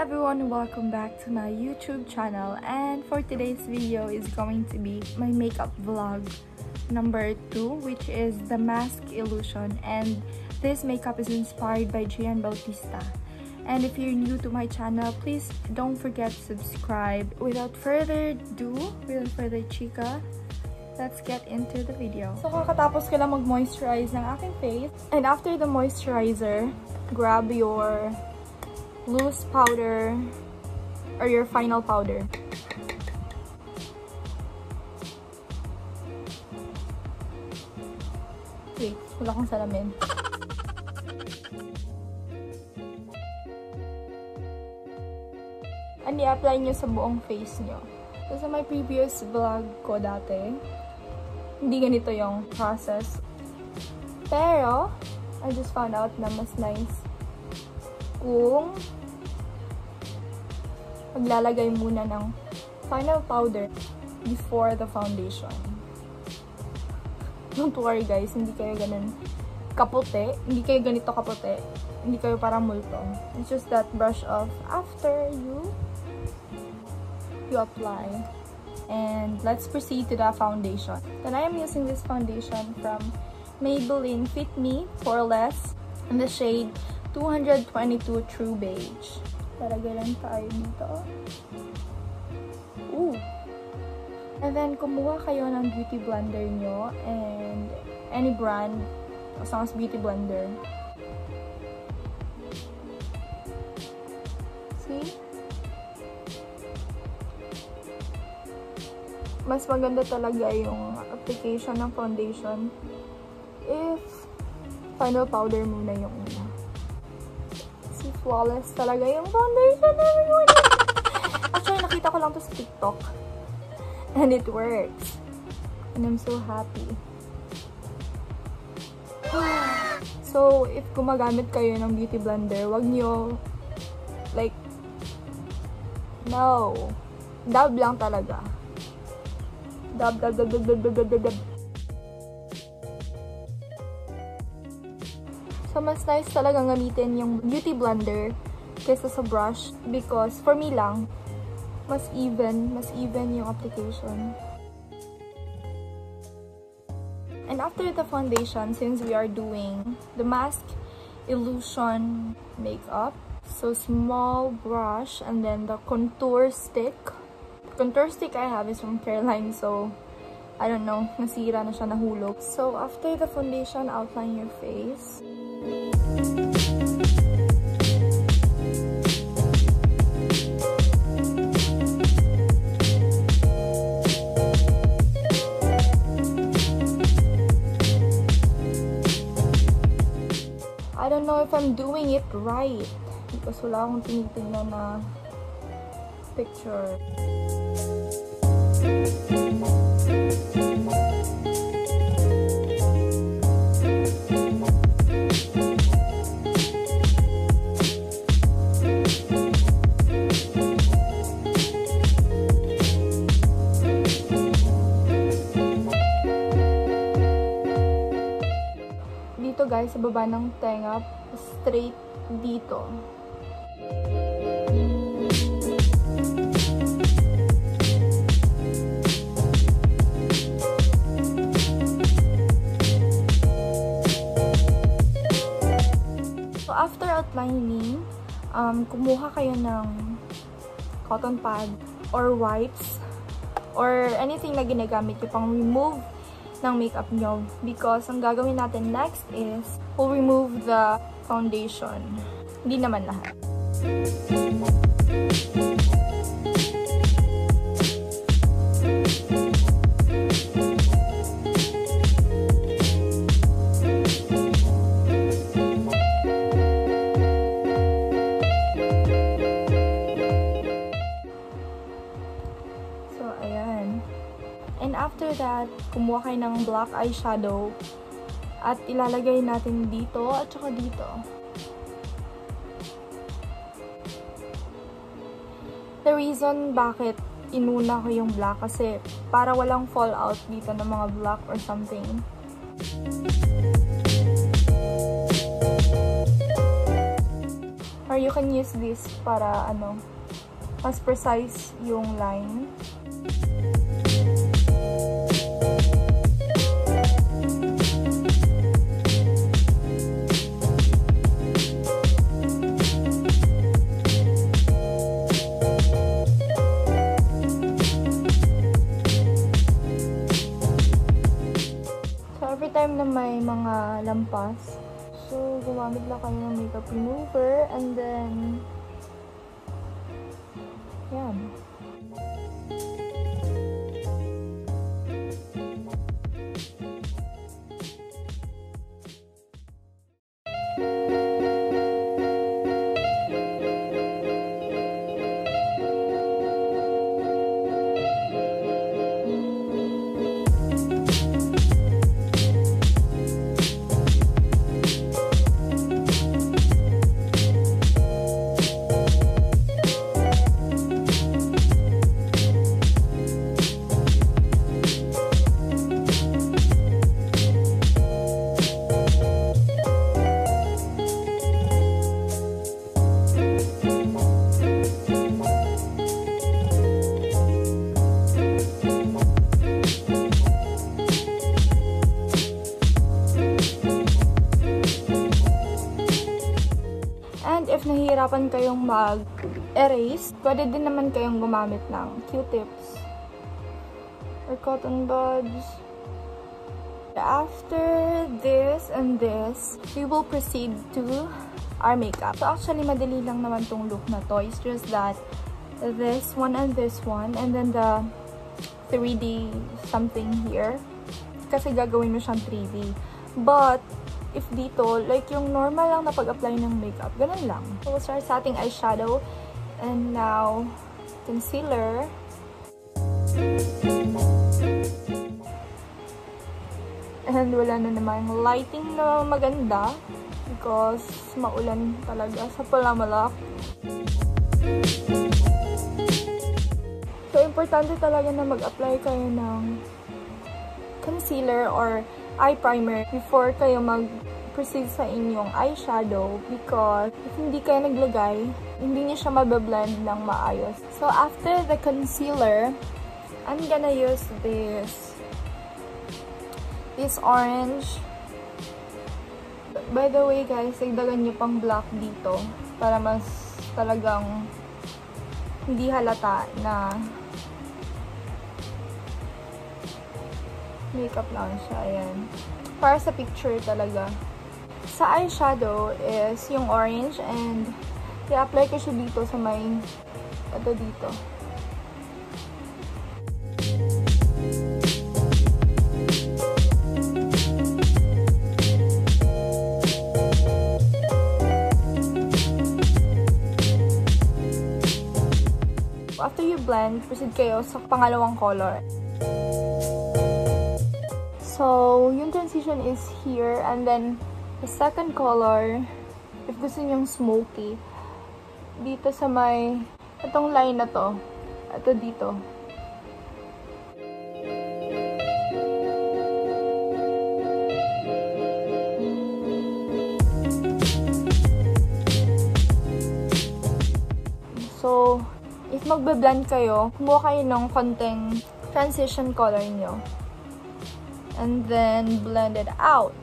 everyone, welcome back to my YouTube channel. And for today's video is going to be my makeup vlog number 2 which is the mask illusion. And this makeup is inspired by Gian Bautista. And if you're new to my channel please don't forget to subscribe. Without further ado without further chica let's get into the video. So kakatapos ko lang mag-moisturize ng aking face. And after the moisturizer grab your loose powder or your final powder. Wait, wala kong salamin. And i-apply nyo sa buong face nyo. So, sa my previous vlog ko dati, hindi ganito yung process. Pero, I just found out na mas nice kung maglalagay muna ng final powder before the foundation. Don't worry guys, hindi kayo ganun kaputi. Hindi kayo ganito kaputi. Hindi kayo parang multo. It's just that brush off after you you apply. And let's proceed to the foundation. Then I am using this foundation from Maybelline Fit Me Poreless in the shade 222 True Beige. Talagay lang tayo dito. Ooh! And then, kumuha kayo ng beauty blender nyo and any brand as long as beauty blender. See? Mas maganda talaga yung application ng foundation if final powder muna yung flawless talaga yung foundation namin. Actually, nakita ko lang to sa TikTok. And it works. And I'm so happy. so, if gumagamit kayo ng beauty blender, wag nyo, like, no. Dab lang talaga. Dab, dab, dab, dab, dab, dab, dab, dab. Mas nice talaga gamitin yung beauty blender kaysa sa brush because for me lang, mas even, mas even yung application. And after the foundation, since we are doing the mask illusion makeup, so small brush and then the contour stick. The contour stick I have is from Caroline, so I don't know, nasira na siya, nahulog. So after the foundation, outline your face. I don't know if I'm doing it right because wala akong tinitingnan na picture. Guys, sa baba ng tenga, straight dito. So, after outlining, um, kumuha kayo ng cotton pad or wipes or anything na ginagamit nyo pang remove ng makeup nyo. Because ang gagawin natin next is, we'll remove the foundation. Hindi naman lahat. after ng black eyeshadow at ilalagay natin dito at saka dito. The reason bakit inuna ko yung black kasi para walang fallout dito ng mga black or something. Or you can use this para ano, mas precise yung line. Nahihirapan kayong mag-erase, pwede din naman kayong gumamit ng Q-tips or cotton buds. After this and this, we will proceed to our makeup. So actually, madali lang naman tong look na to. It's just that this one and this one, and then the 3D something here. Kasi gagawin mo siyang 3D. But, if dito, like yung normal lang na pag-apply ng makeup, ganun lang. So, we'll start sa ating eyeshadow. And now, concealer. And wala na naman lighting na maganda because maulan talaga sa Palamalak. So, importante talaga na mag-apply kayo ng concealer or eye primer before kayo mag-proceed sa inyong eyeshadow because if hindi kayo naglagay, hindi niya siya mabablend ng maayos. So, after the concealer, I'm gonna use this this orange. By the way, guys, igdagan niyo pang black dito para mas talagang hindi halata na makeup lang siya. Ayan. Para sa picture talaga. Sa eyeshadow is yung orange and i-apply ko siya dito sa may ito dito. After you blend, proceed kayo sa pangalawang color. So, yung transition is here. And then, the second color, if gusto nyong smoky, dito sa may, itong line na to. Ito dito. So, if magbe-blend kayo, kumuha kayo ng konting transition color nyo and then blend it out.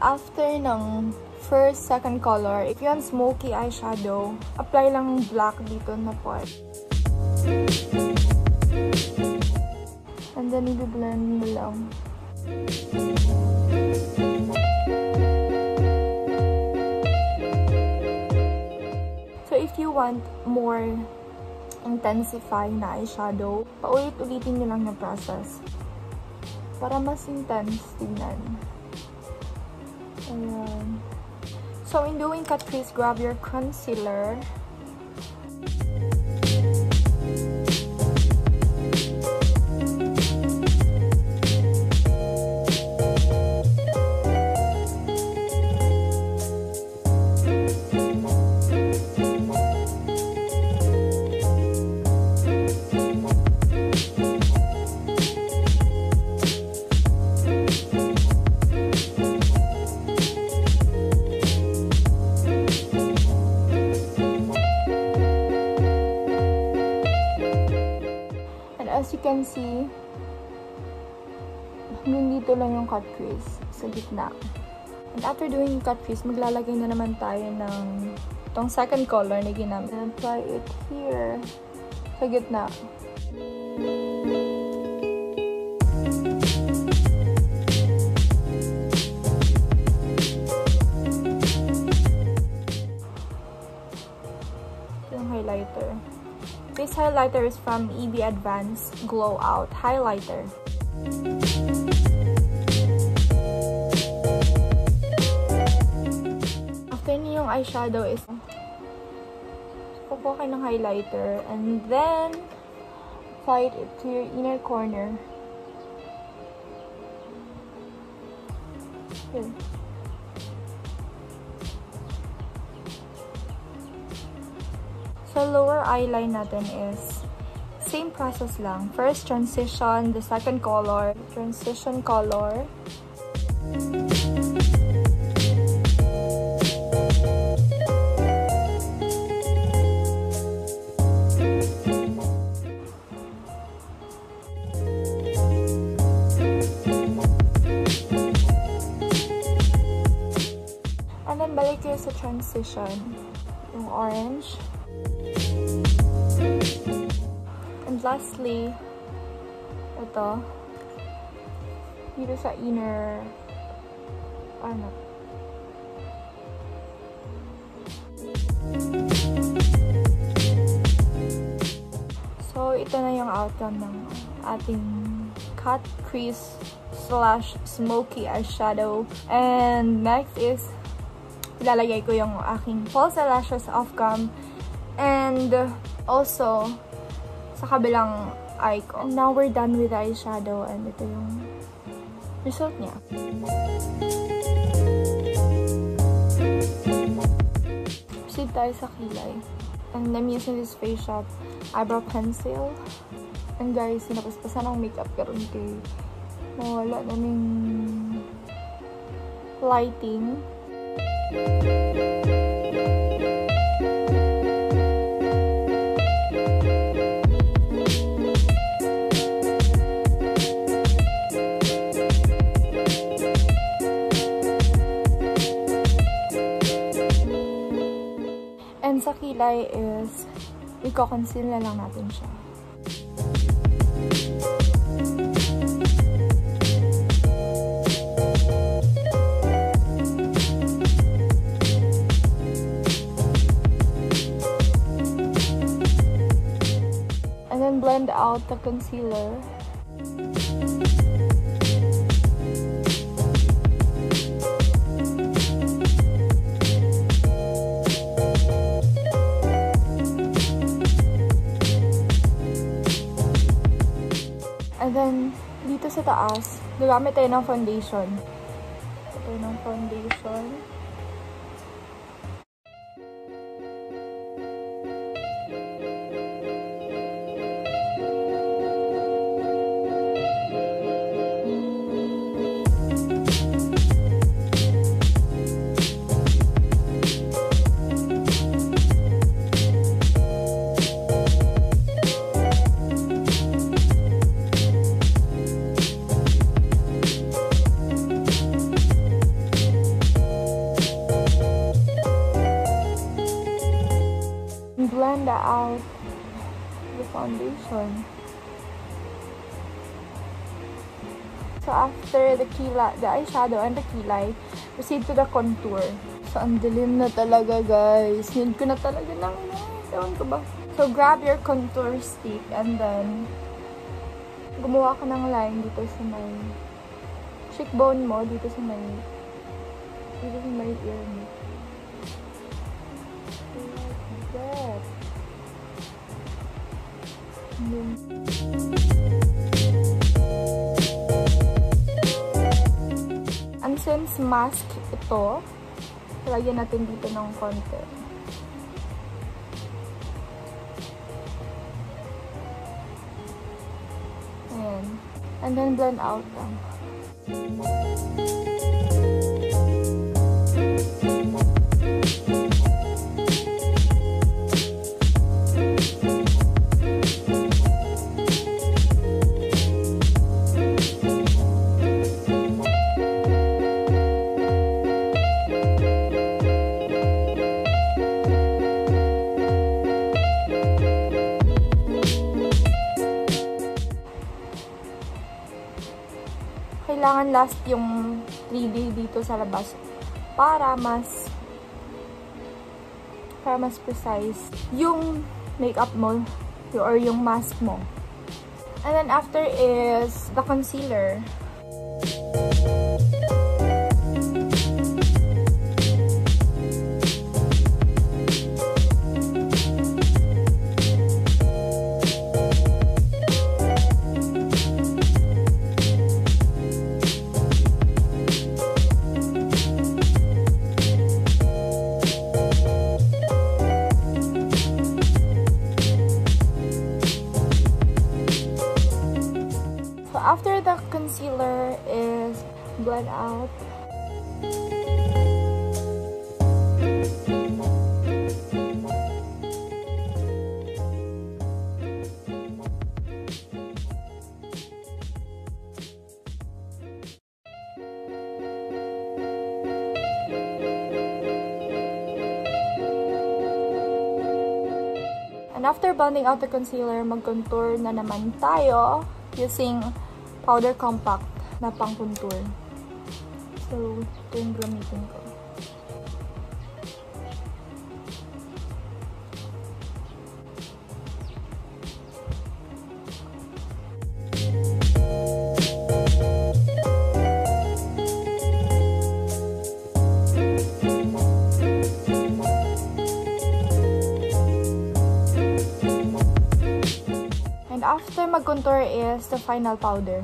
After ng first, second color, if you want smoky eyeshadow, apply lang black dito na part. And then, i-blend mo lang. If you want more intensify na eyeshadow, paulit-ulitin nyo lang yung process. Para mas intense tingnan. Ayan. So, in doing cut crease, grab your concealer. Can see, hanggang dito lang yung cut crease sa gitna. And after doing cut crease, maglalagay na naman tayo ng itong second color na ginamit. And apply it here sa gitna. Highlighter is from EB Advance Glow Out Highlighter. After niyo yung eyeshadow is kukuha kayo ng highlighter and then apply it to your inner corner. Here. So, lower eyeline natin is same process lang. First, transition, the second color, transition color. And then, balik kayo sa transition. Yung orange. Lastly, ito, dito sa inner, ano, So, ito na yung outcome ng ating cut crease slash smoky eyeshadow. And next is, ilalagay ko yung aking false eyelashes off cam. And also, sa kabilang eye ko. And now we're done with the eyeshadow and ito yung result niya. Proceed tayo sa kilay. And I'm using this Face Shop eyebrow pencil. And guys, sinapaspasan ang makeup karon kay nawala na ning lighting. And sa kilay is, i-conceal na lang natin siya. And then blend out the concealer. Dito sa taas, gagamit tayo ng foundation. Ito ng foundation. After the kilay, the eyeshadow and the kilay, proceed to the contour. So ang dilim na talaga guys. Need ko na talaga ng ewan ko ba. So grab your contour stick and then gumawa ka ng line dito sa may cheekbone mo, dito sa may dito sa may ear mo. Like that. And then, since mask ito, lagyan natin dito ng konti. Ayan. And then blend out lang. Kailangan last yung 3D dito sa labas para mas para mas precise yung makeup mo or yung mask mo. And then after is the concealer. after blend out. And after blending out the concealer, mag-contour na naman tayo using powder compact na pang contour. Gamitin ko. after mag-contour is the final powder.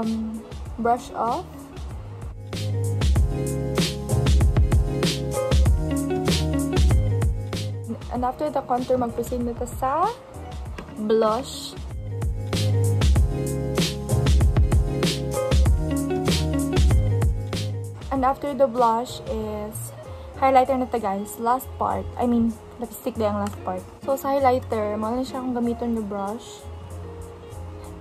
Um, brush off. And after the contour, mag-proceed na sa blush. And after the blush is highlighter na to guys. Last part. I mean, lipstick na yung last part. So, sa highlighter, mga siya akong gamiton yung brush.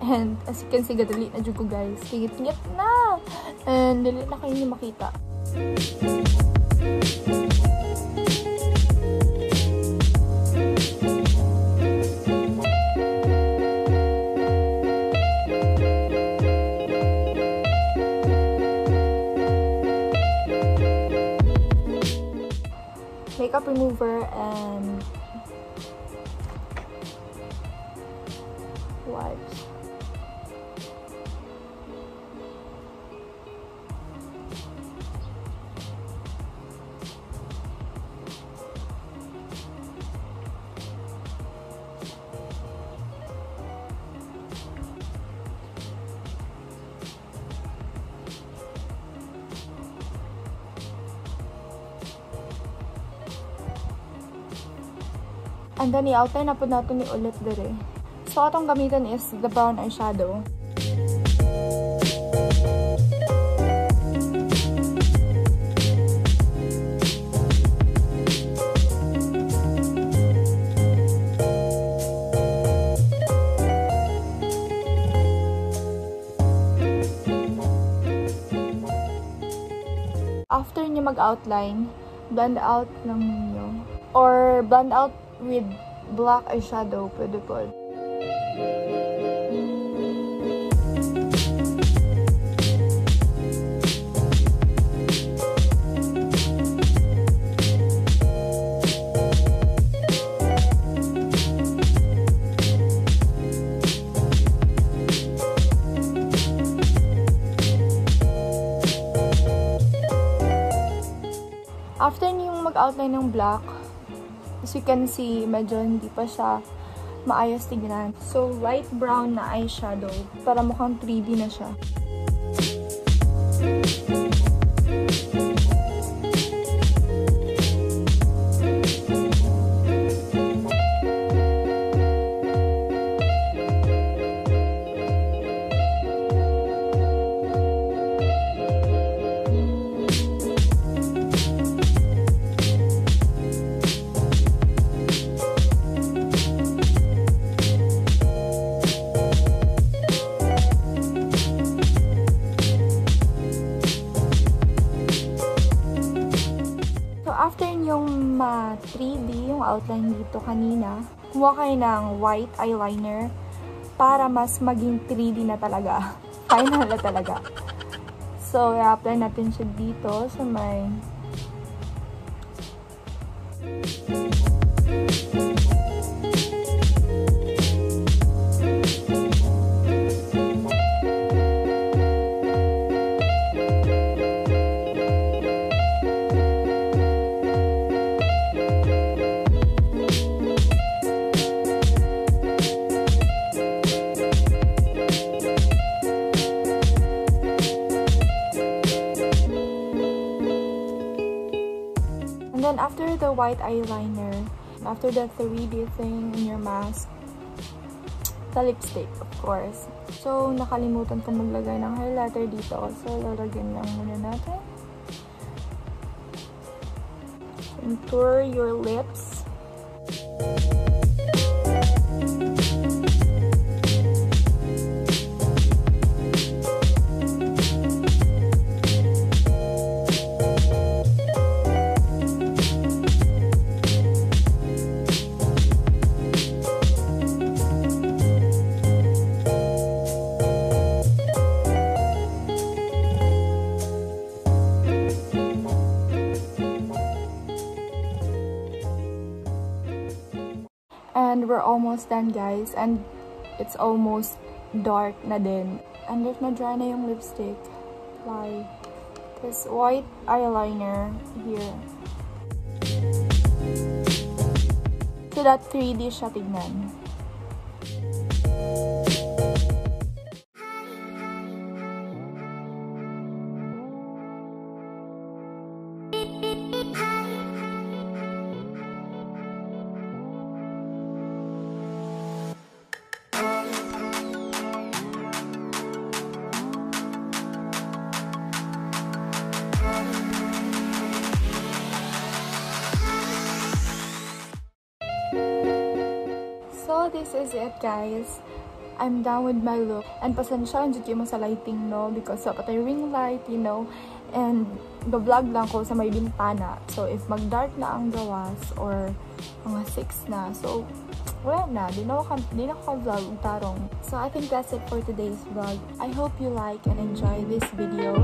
And, as you can see, gadali na dyan ko guys. Tingit-ngit na! And, dali na kayo makita. makeup remover and wipes. Then, i-outline na po natin ni ulit dire. So, atong gamitin is the brown eyeshadow. After niyo mag-outline, blend out lang niyo. Or blend out with black eyeshadow, pwede po. After niyong mag-outline ng black, As you can see, medyo hindi pa siya maayos tignan. So, light brown na eyeshadow para mukhang 3D na siya. after nyong ma-3D yung outline dito kanina, kumuha kayo ng white eyeliner para mas maging 3D na talaga. Final na talaga. So, i-apply natin siya dito sa may then after the white eyeliner, after the 3D thing in your mask, the lipstick, of course. So, nakalimutan ko maglagay ng highlighter dito. So, lalagyan lang muna natin. Contour your lips. We're almost done guys. And it's almost dark na din. And if na-dry na yung lipstick, apply this white eyeliner here. So that 3D siya tignan. This is it guys. I'm done with my look. And pasensya, dito mo sa lighting, no? Because sa patay ring light, you know. And, vlog lang ko sa may bintana. So, if mag-dark na ang gawas or mga 6 na. So, wala na. Di na ako, di na ako vlog tarong. So, I think that's it for today's vlog. I hope you like and enjoy this video.